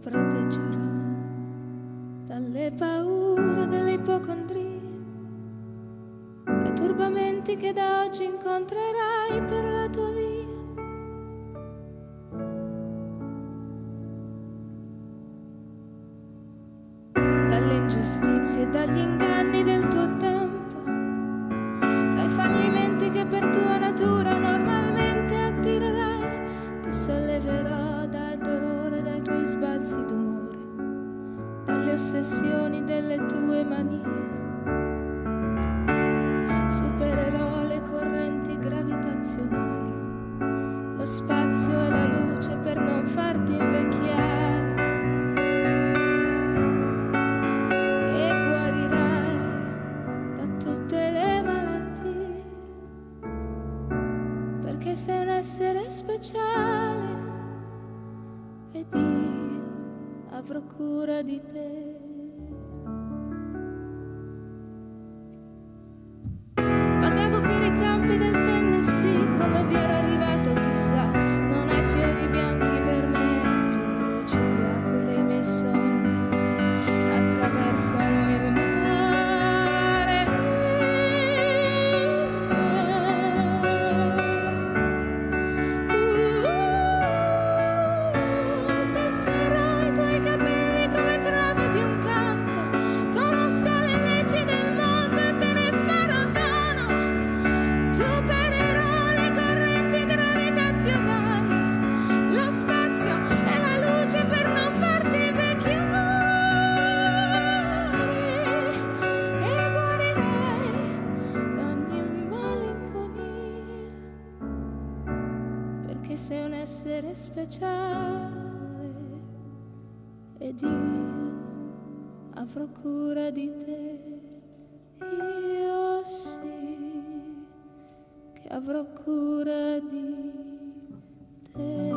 proteggerò dalle paure delle ipocondrie, dai turbamenti che da oggi incontrerai per la tua via. Dalle ingiustizie e dagli inganni del ossessioni delle tue manie. Supererò le correnti gravitazionali, lo spazio e la luce per non farti invecchiare. E guarirai da tutte le malattie, perché sei un essere speciale ed io avrò cura di te. Perché sei un essere speciale ed io avrò cura di te. Io sì che avrò cura di te.